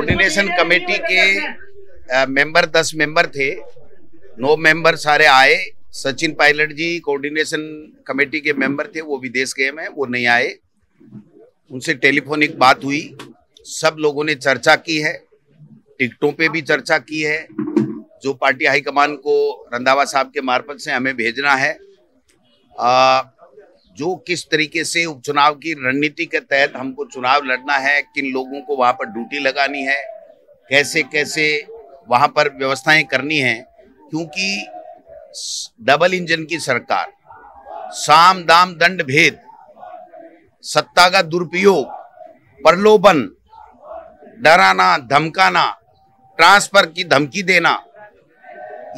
Coordination committee के member दस member थे। नौ मेंबर सारे आए। सचिन पायलट जी कोऑर्डिनेशन कमेटी के मेंबर थे। वो विदेश गए हैं वो नहीं आए। उनसे टेलीफोनिक बात हुई। सब लोगों ने चर्चा की है। टिकटों पे भी चर्चा की है। जो पार्टी हाईकमान को रंधावा साहब के मार्फत से हमें भेजना है। आ, जो किस तरीके से उपचुनाव की रणनीति के तहत हमको चुनाव लड़ना है, किन लोगों को वहाँ पर ड्यूटी लगानी है, कैसे कैसे वहाँ पर व्यवस्थाएँ करनी है, क्योंकि डबल इंजन की सरकार, साम दाम दंड भेद, सत्ता का दुरुपयोग, प्रलोभन, डराना, धमकाना, ट्रांसफ़र की धमकी देना,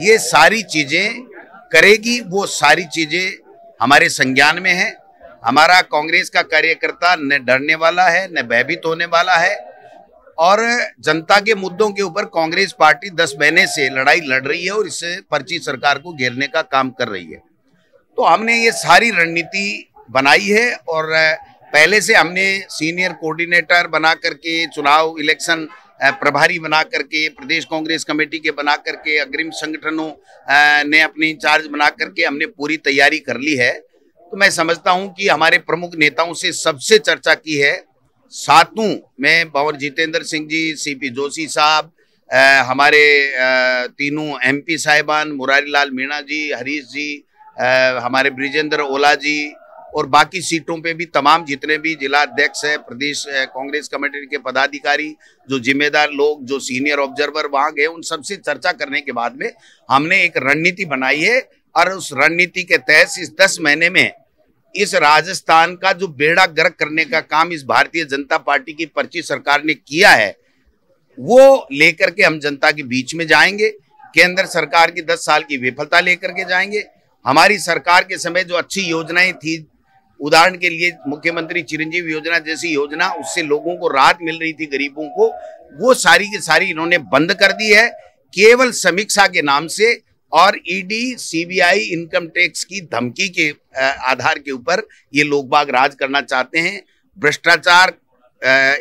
ये सारी चीज़ें करेगी, वो सारी चीज़ें हमारे संज्ञान में है। हमारा कांग्रेस का कार्यकर्ता न डरने वाला है, न भयभीत होने वाला है। और जनता के मुद्दों के ऊपर कांग्रेस पार्टी दस महीने से लड़ाई लड़ रही है और इससे पर्ची सरकार को घेरने का काम कर रही है। तो हमने ये सारी रणनीति बनाई है और पहले से हमने सीनियर कोऑर्डिनेटर बना करके चुनाव इलेक्शन प्रभारी बना करके, प्रदेश कांग्रेस कमेटी के बना करके, अग्रिम संगठनों ने अपने इंचार्ज बना करके हमने पूरी तैयारी कर ली है। तो मैं समझता हूँ कि हमारे प्रमुख नेताओं से सबसे चर्चा की है। सातों में भंवर जितेंद्र सिंह जी, सीपी जोशी साहब हमारे तीनों एमपी साहिबान मुरारी लाल मीणा जी, हरीश जी हमारे ब्रिजेंद्र ओला जी और बाकी सीटों पे भी तमाम जितने भी जिला अध्यक्ष है, प्रदेश कांग्रेस कमेटी के पदाधिकारी, जो जिम्मेदार लोग, जो सीनियर ऑब्जर्वर वहाँ गए, उन सबसे चर्चा करने के बाद में हमने एक रणनीति बनाई है और उस रणनीति के तहत इस दस महीने में इस राजस्थान का जो बेड़ा गर्क करने का काम इस भारतीय जनता पार्टी की पर्ची सरकार ने किया है, वो लेकर के हम जनता के बीच में जाएँगे। केंद्र सरकार की दस साल की विफलता लेकर के जाएँगे। हमारी सरकार के समय जो अच्छी योजनाएँ थी उदाहरण के लिए मुख्यमंत्री चिरंजीव योजना जैसी योजना, उससे लोगों को राहत मिल रही थी, गरीबों को, वो सारी की सारी इन्होंने बंद कर दी है, केवल समीक्षा के नाम से और ईडी, सीबीआई, इनकम टैक्स की धमकी के आधार के ऊपर ये लोग बाग राज करना चाहते हैं। भ्रष्टाचार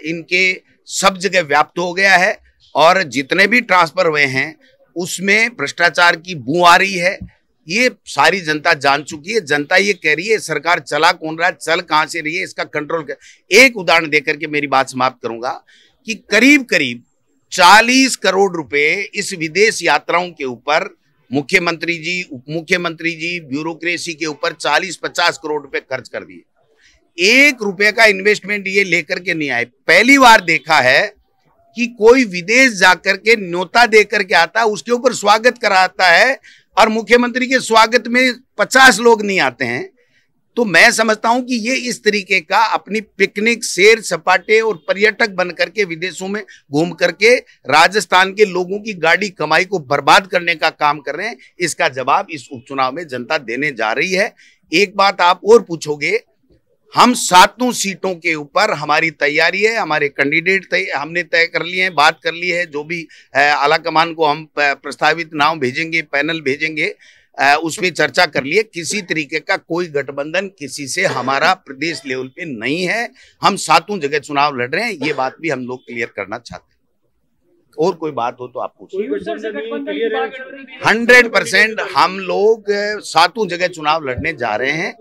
इनके सब जगह व्याप्त हो गया है और जितने भी ट्रांसफ़र हुए हैं, उसमें भ्रष्टाचार की बू आ रही है। ये सारी जनता जान चुकी है, जनता ये कह रही है, सरकार चला कौन रहा है, चल कहाँ से रही है, इसका कंट्रोल कर एक उदाहरण देकर के मेरी बात समाप्त करूँगा कि करीब करीब 40 करोड़ रुपए इस विदेश यात्राओं के ऊपर, मुख्यमंत्री जी उप मुख्यमंत्री जी, ब्यूरोक्रेसी के ऊपर 40-50 करोड़ रुपए खर्च कर दिए। एक रुपए का इन्वेस्टमेंट ये लेकर के नहीं आए। पहली बार देखा है कि कोई विदेश जाकर के न्योता देकर के आता है, उसके ऊपर स्वागत कराता है और मुख्यमंत्री के स्वागत में पचास लोग नहीं आते हैं तो मैं समझता हूँ कि ये इस तरीके का अपनी पिकनिक, शेर सपाटे और पर्यटक बन करके विदेशों में घूम करके राजस्थान के लोगों की गाड़ी कमाई को बर्बाद करने का काम कर रहे हैं। इसका जवाब इस उपचुनाव में जनता देने जा रही है। एक बात आप और पूछोगे हम सातों सीटों के ऊपर हमारी तैयारी है हमारे कैंडिडेट तय हमने तय कर लिए हैं बात कर ली है जो भी आला कमान को हम प्रस्तावित नाम भेजेंगे पैनल भेजेंगे उसमें चर्चा कर लिए किसी तरीके का कोई गठबंधन किसी से हमारा प्रदेश लेवल पे नहीं है हम सातों जगह चुनाव लड़ रहे हैं ये बात भी हम लोग क्लियर करना चाहते हैं। और कोई बात हो तो आप पूछिए। हंड्रेड परसेंट हम लोग सातों जगह चुनाव लड़ने जा रहे हैं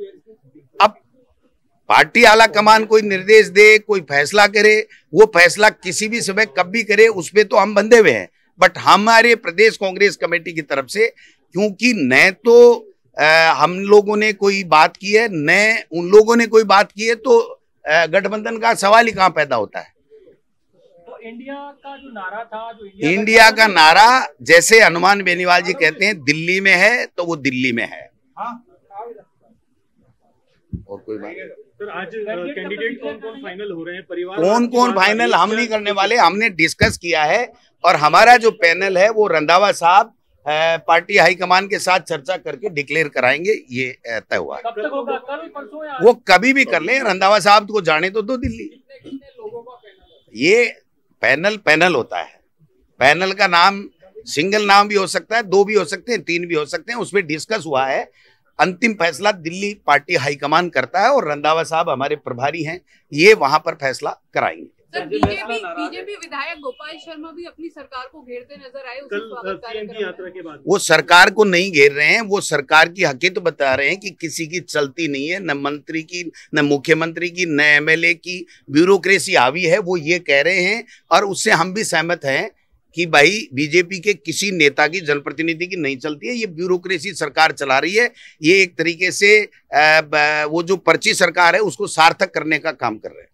पार्टी आला कमान कोई निर्देश दे कोई फैसला करे वो फैसला किसी भी समय कब भी करे उस पर तो हम बंधे हुए हैं। बट हमारे प्रदेश कांग्रेस कमेटी की तरफ़ से क्योंकि न तो आ, हम लोगों ने कोई बात की है न उन लोगों ने कोई बात की है तो गठबंधन का सवाल ही कहाँ पैदा होता है? तो इंडिया का जो नारा था जो इंडिया, इंडिया का नारा जैसे हनुमान बेनीवाल जी कहते हैं दिल्ली में है तो वो दिल्ली में है। हाँ? और कोई बात? सर आज कैंडिडेट कौन कौन फाइनल हो रहे हैं? परिवार कौन कौन फाइनल हम नहीं करने वाले हमने डिस्कस किया है और हमारा जो पैनल है वो रंधावा साहब पार्टी हाईकमान के साथ चर्चा करके डिक्लेयर कराएँगे ये तय हुआ है। वो कभी भी कर ले रंधावा साहब को जाने तो दो दिल्ली। ये पैनल पैनल होता है। पैनल का नाम सिंगल नाम भी हो सकता है दो भी हो सकते हैं तीन भी हो सकते हैं उसमें डिस्कस हुआ है। अंतिम फैसला दिल्ली पार्टी हाईकमान करता है और रंधावा साहब हमारे प्रभारी हैं ये वहाँ पर फैसला कराएँगे। सर बीजेपी बीजेपी विधायक गोपाल शर्मा भी अपनी सरकार को घेरते नज़र आए कल की यात्रा के बाद। वो सरकार को नहीं घेर रहे हैं वो सरकार की हकीकत बता रहे हैं कि किसी की चलती नहीं है न मंत्री की न मुख्यमंत्री की न एमएलए की ब्यूरोक्रेसी हावी है वो ये कह रहे हैं और उससे हम भी सहमत हैं कि भाई बीजेपी के किसी नेता की जनप्रतिनिधि की नहीं चलती है, ये ब्यूरोक्रेसी सरकार चला रही है। ये एक तरीके से वो जो पर्ची सरकार है, उसको सार्थक करने का काम कर रहे हैं।